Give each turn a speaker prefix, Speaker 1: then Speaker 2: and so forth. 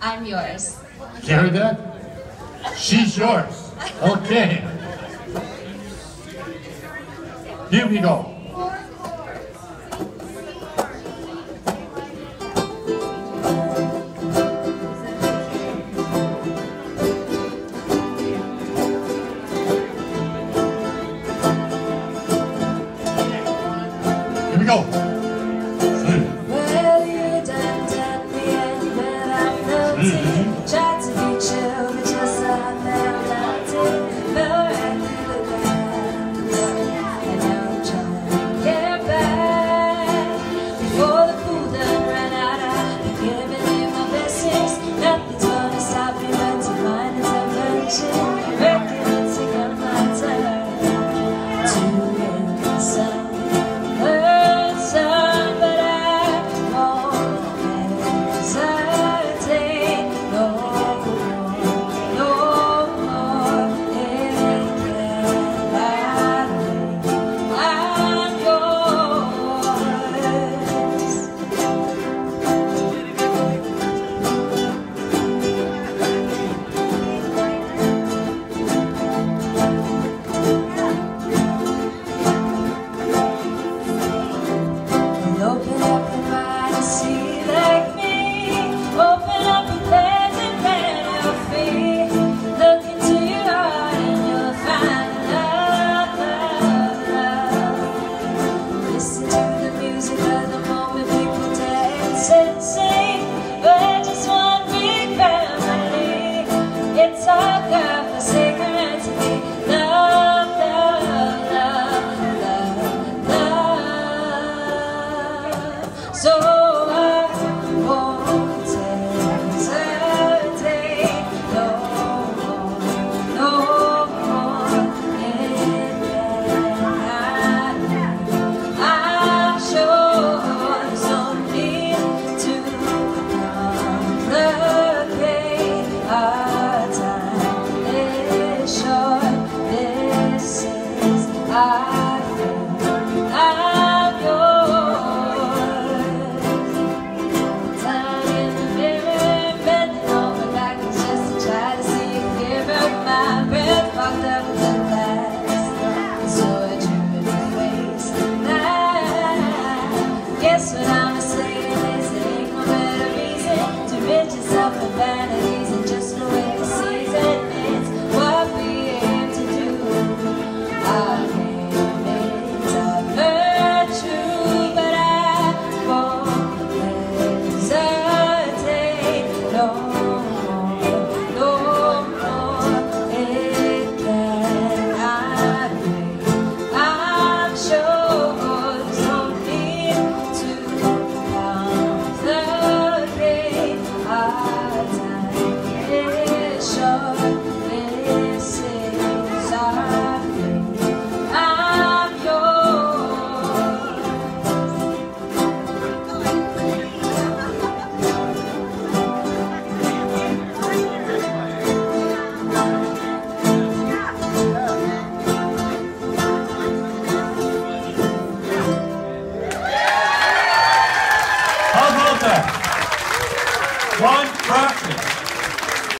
Speaker 1: I'm yours.
Speaker 2: Did you hear that? She's yours. Okay. Here we go. Here we go.
Speaker 3: 아